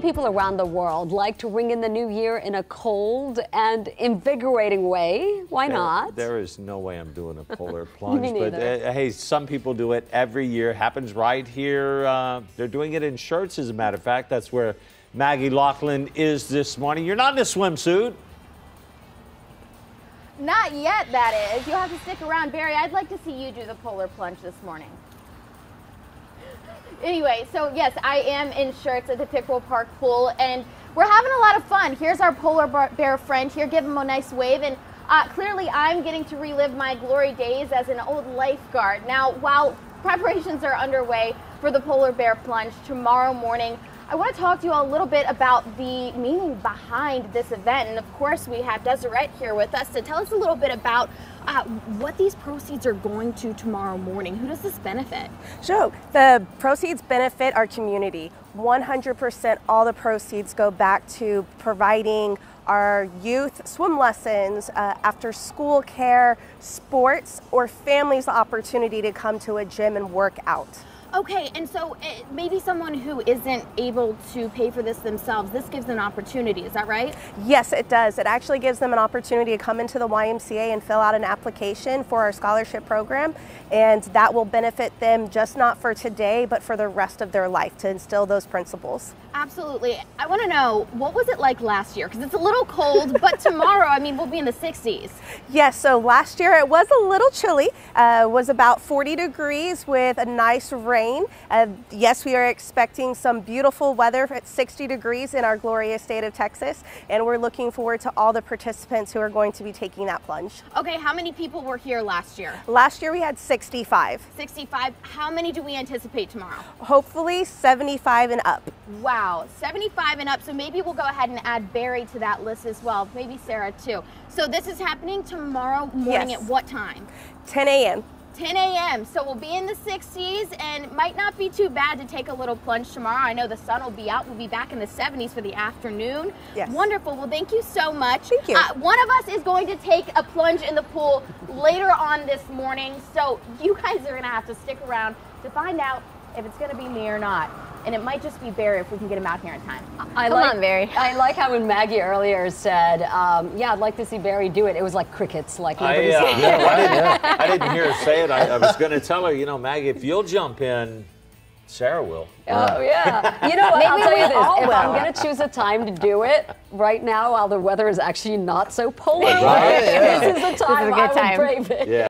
People around the world like to ring in the new year in a cold and invigorating way. Why There- not? There is no way I'm doing a polar plunge. Me but neither. uh, hey, some people do it every year. Happens right here. Uh, they're doing it in Schertz, as a matter of fact. That's where Maggie Laughlin is this morning. You're not in a swimsuit. Not yet, that is. You'll have to stick around. Barry, I'd like to see you do the polar plunge this morning. Anyway, so yes, I am in Schertz at the Pickrell Park pool, and we're having a lot of fun. Here's our polar bear friend here. Give him a nice wave. And uh, clearly, I'm getting to relive my glory days as an old lifeguard. Now, while preparations are underway for the polar bear plunge tomorrow morning, I want to talk to you all a little bit about the meaning behind this event. And of course, we have Deseret here with us to tell us a little bit about uh, what these proceeds are going to tomorrow morning. Who does this benefit? Sure. The proceeds benefit our community. 100% all the proceeds go back to providing our youth swim lessons, uh, after school care, sports, or families the opportunity to come to a gym and work out. Okay, and so uh, maybe someone who isn't able to pay for this themselves, this gives an opportunity. Is that right? Yes, it does. It actually gives them an opportunity to come into the YMCA and fill out an application for our scholarship program, and that will benefit them just not for today, but for the rest of their life to instill those principles. Absolutely. I want to know what was it like last year? Because it's a little cold, but tomorrow, I mean, we'll be in the 60s. Yes, so last year it was a little chilly. Uh, was about 40 degrees with a nice rain. Uh, yes, we are expecting some beautiful weather at 60 degrees in our glorious state of Texas, and we're looking forward to all the participants who are going to be taking that plunge. Okay, how many people were here last year? Last year we had 65. 65. How many do we anticipate tomorrow? Hopefully 75 and up. Wow, 75 and up. So maybe we'll go ahead and add Barry to that list as well. Maybe Sarah too. So this is happening tomorrow morning Yes. at what time? 10 a.m. 10 a.m. So we'll be in the 60s and might not be too bad to take a little plunge tomorrow. I know the sun will be out. We'll be back in the 70s for the afternoon. Yes. Wonderful. Well, thank you so much. Thank you. Uh, one of us is going to take a plunge in the pool later on this morning. So you guys are going to have to stick around to find out if it's going to be me or not. And it might just be Barry if we can get him out here in time. I Come like, on, Barry. I like how when Maggie earlier said, um, "Yeah, I'd like to see Barry do it." It was like crickets, like I, uh, you know, I, didn't, I didn't hear her say it. I, I was going to tell her, you know, Maggie, if you'll jump in, Sarah will. Oh yeah. You know what? I'll tell you this. If I'm going to choose a time to do it right now, while the weather is actually not so polar, Right, yeah. this is the time This good I would time. brave it. Yeah.